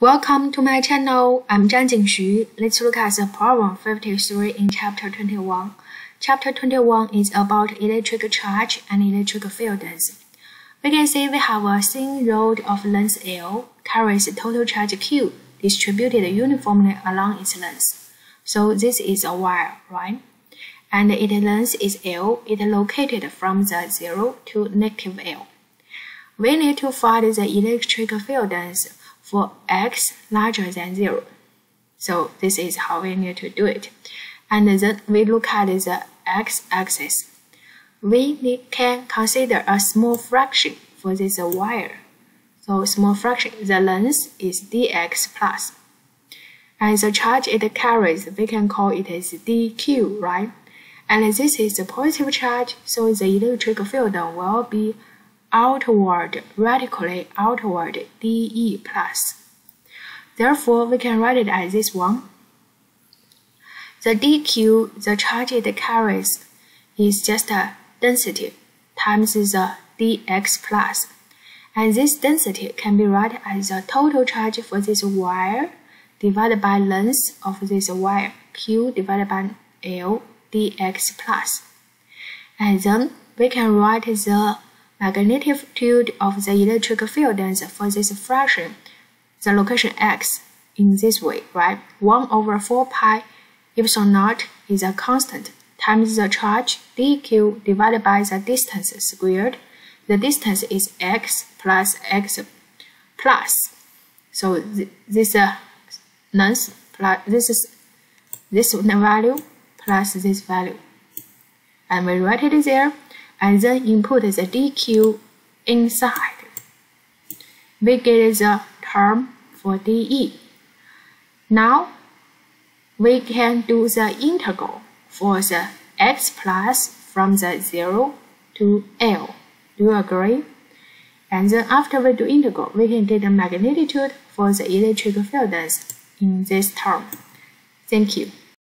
Welcome to my channel. I'm Zhangjin Xu. Let's look at the problem 53 in chapter 21. Chapter 21 is about electric charge and electric fields. We can see we have a thin rod of length L carries total charge Q distributed uniformly along its length. So this is a wire, right? And its length is L. It located from the 0 to negative L. We need to find the electric field density for x larger than 0. So this is how we need to do it. And then we look at the x-axis. We can consider a small fraction for this wire. So small fraction, the length is dx plus. And the charge it carries, we can call it as dq, right? And this is a positive charge, so the electric field will be outward, radically outward dE plus. Therefore, we can write it as this one. The dq, the charge it carries, is just a density times the dx plus. And this density can be written as the total charge for this wire divided by length of this wire, q divided by L dx plus. And then we can write the magnitude of the electric field density for this fraction, the location x, in this way, right? 1 over 4 pi epsilon naught is a constant times the charge dq divided by the distance squared. The distance is x plus x plus. So th this uh, length plus this is this value plus this value. And we write it there and then input the dq inside. We get the term for dE. Now we can do the integral for the x plus from the 0 to L. Do you agree? And then after we do integral, we can get the magnitude for the electric field in this term. Thank you.